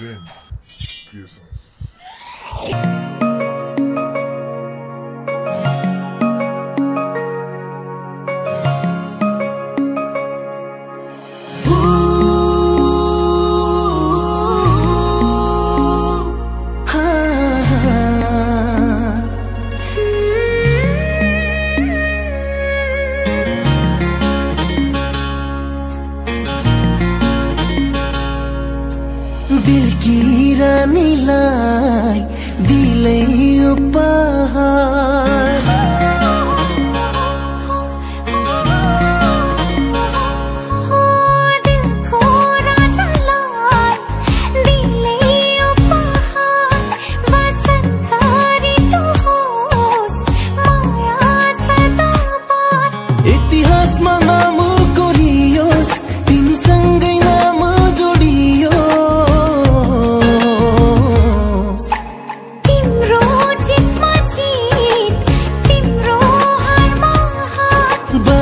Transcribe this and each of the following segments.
Zen. Jesus. दिल की रानीलाई दिलै उपहार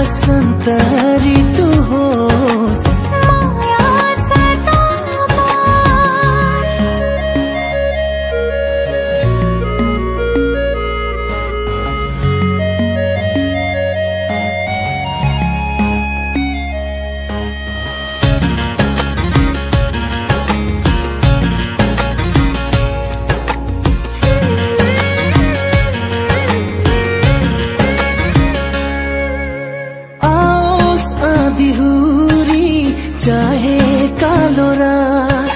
बसन्त ऋतु होस् चाहे कालो रात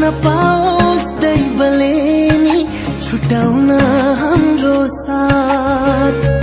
नपाओस् दैवले नि छुटाउन हाम्रो साथ।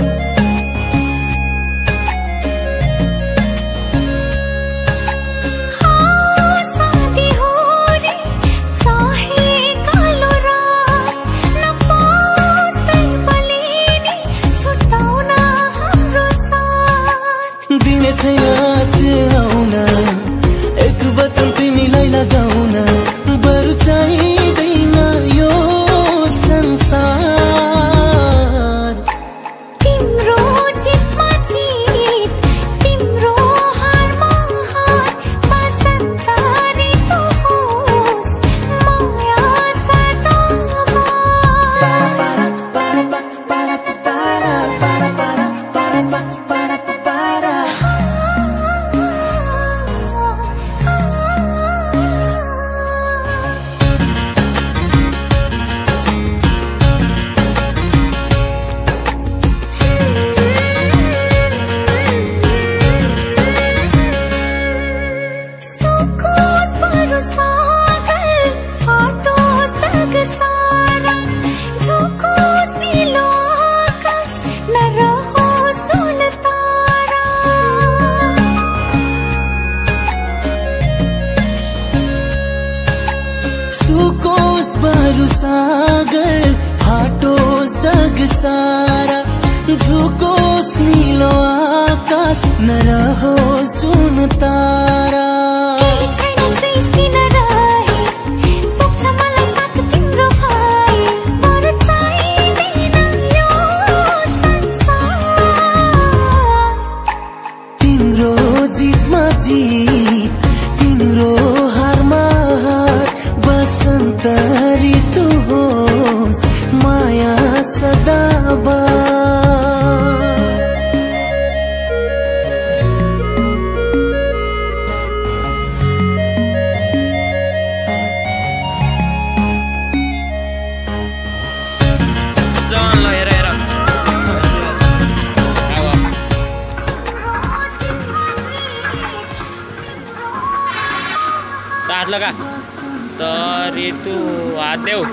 झुकोस् निलो आकाश नरहोस् सुन तारा। तिम्रो जितमा जित तिम्रो हारमा हार बसन्त ऋतु होस् माया Son हात लगा। तरी तू हात देऊ।